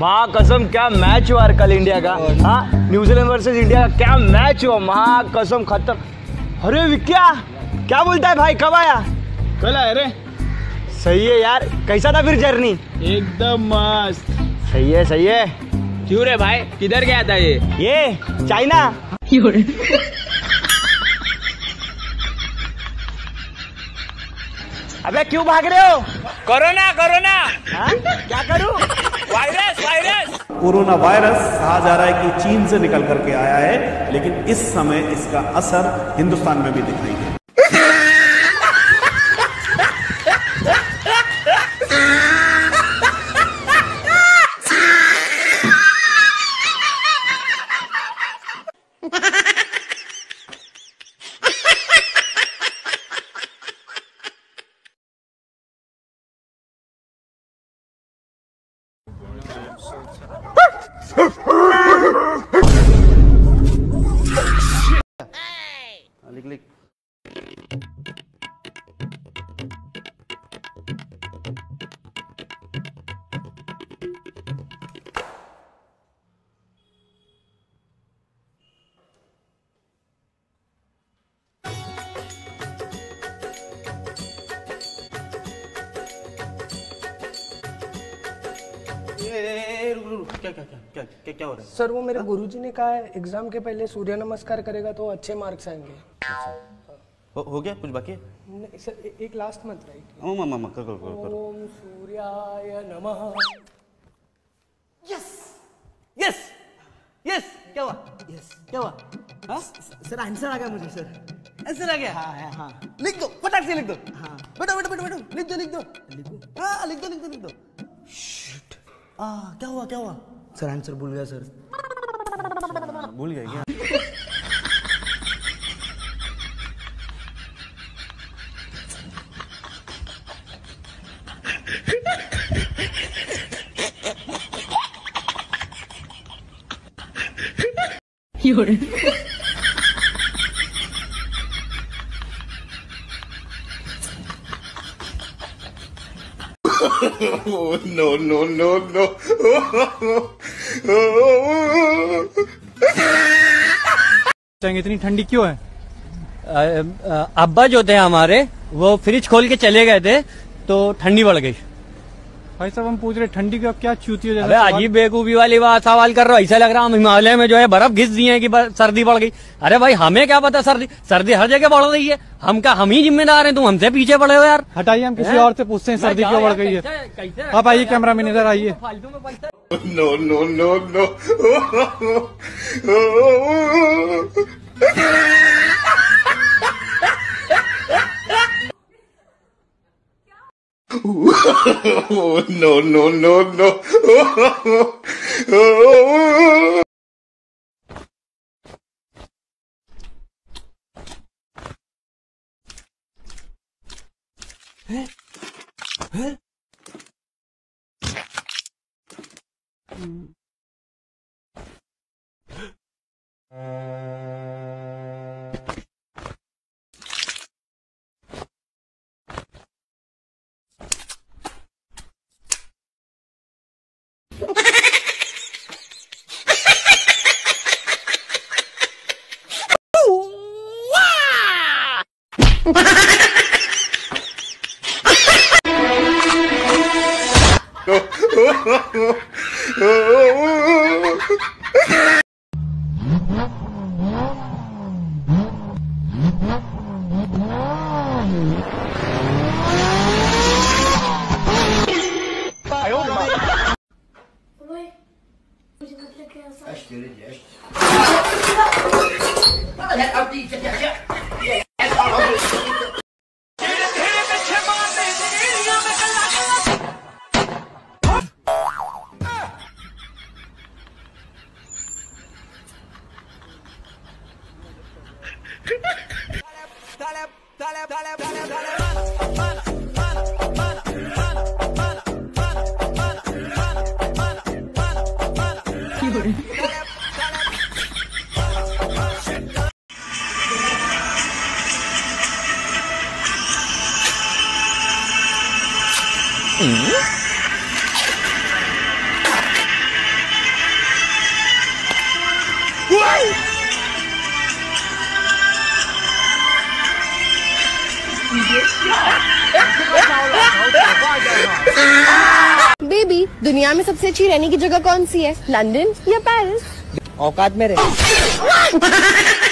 माँ कसम क्या मैच हुआ कल इंडिया का? हाँ न्यूजीलैंड वर्सेस इंडिया का क्या मैच हुआ? माँ कसम खत्म। अरे विक्या क्या बोलता है भाई? कब आया? कल आए रे। सही है यार। कैसा था फिर जर्नी एकदम मस्त। सही है सही है। क्यों रे भाई? किधर गया था ये? ये चाइना। अबे क्यों भाग रहे हो? Corona corona. हाँ? क्या करूँ? Virus virus. कोरोना वायरस कहा जा रहा है कि चीन से निकल करके आया है, लेकिन इस समय इसका असर हिंदुस्तान में भी दिखाई दे क्या क्या क्या क्या क्या क्या हो रहा है? सर वो मेरे गुरुजी ने कहा है एग्ज़ाम के पहले सूर्य नमस्कार करेगा तो अच्छे मार्क्स आएँगे। हो, हो गया कुछ बाकी? नहीं सर ए, एक लास्ट मंथ राइट ओ मामा कर कर कर कर। ओम सूर्याय नमः। यस यस यस क्या हुआ? यस क्या हुआ? हाँ? सर आंसर आ गया मुझे सर आंसर आ गया? हाँ हाँ हाँ। लिख दो फटाक से लिख दो। हाँ। बैठो बैठो बैठो बैठो। लिख दो लिख दो। लिखो। हाँ लिख दो लिख दो लिख दो। शिट आ क्या हुआ क्या हुआ? सर आंसर भूल गया सर भूल गया क्या? इतनी ठंडी क्यों है? अब्बा जो थे हमारे, वो फ्रिज खोल के चले गए थे तो ठंडी बढ़ गई। भाई साहब हम पूछ रहे ठंडी का क्या चूतियों जैसा अजीब बेकूफी वाली बात सवाल कर रहे हो। ऐसा लग रहा हम हिमालय में जो है बर्फ़ घिस दिए हैं कि सर्दी बढ़ गई। अरे भाई हमें क्या पता सर्दी? सर्दी हर जगह बढ़ रही है। हम का हम ही जिम्मेदार हैं? तुम हमसे पीछे पड़े हो यार। हटाइए हम किसी और से पूछते हैं सर्दी क्यों बढ़ गई है। आप आइए कैमरा मैन इधर आइए। No no no no no, no, no, no. oh. Huh? Huh? Hmm. That's good, yes. Baby दुनिया में सबसे अच्छी रहने की जगह कौन सी है? लंदन या पेरिस औकात में रहे।